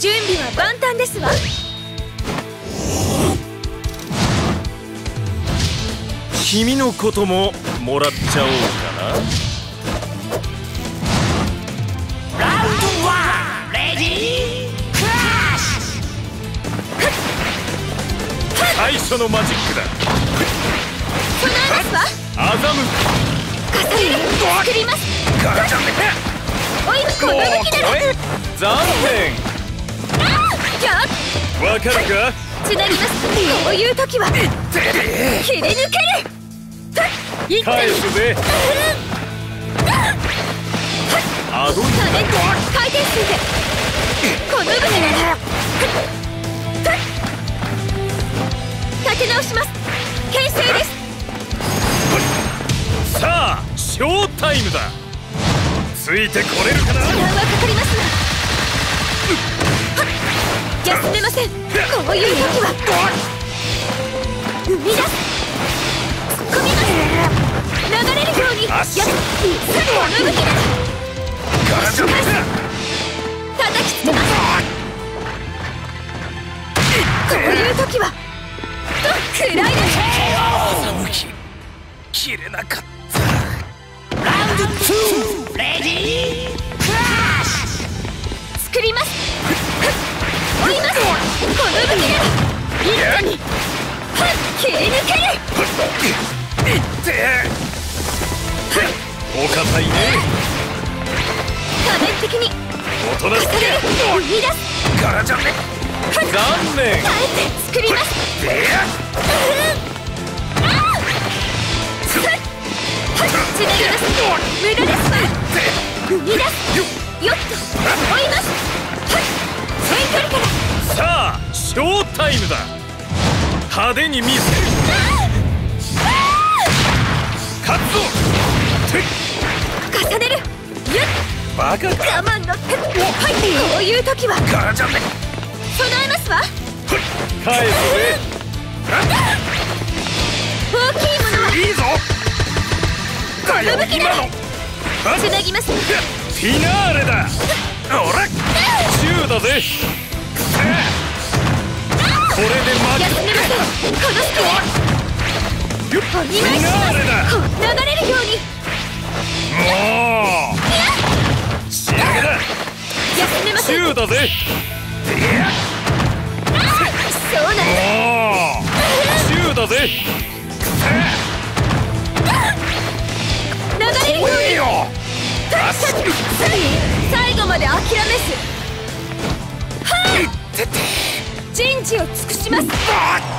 準備は万端ですわ。君のことももらっちゃおうかな。ラウンドワンレディークラッシュ。最初のマジックだ。備えますわアザム重ねる作ります。ガラちゃんめおいこの武器なら。え残念わかるか？つなぎます。こういう時は。切り抜ける。返にすぜ。アドリタレント回転数で。この武器なら。立て直します。牽制です。さあショータイムだ。ついてこれるかな？時間はかかります。が休めません。こういう時は。生み出す。突っ込みます。流れるように。やっ足。この武器ならガラちゃんめ叩きつけます。こういう時は。と暗いです切れなかったラウンドツー。レディーの武器なら一気にはっ切り抜けるいってお堅いね。多面的におとなしく。重ね。る生み出すガラちゃんめ残念耐えて作りますでやつなぎます無駄ですわ生み出すよっと追いますショータイムだ。派手に見せる。勝つぞ。て重ねる。ゆっ。バカか。我慢の手。はいこういう時は。ガラちゃんめ備えますわ。返すぜ。大きいものは。いいぞ。だ今の。あつなぎますフィナーレだ。おら。10だぜこれで負休めませんこのスけよっお願いしますーレだこう流れるようにもう仕上げだ休めません10だぜそうなんだもう10だぜ流れるようによ最後まで諦めずはい人事を尽くします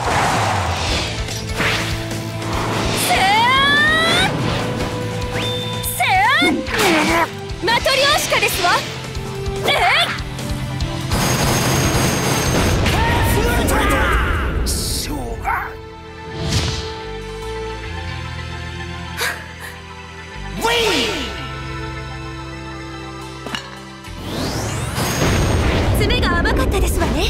マトリョーシカですわ。爪が甘かったですわね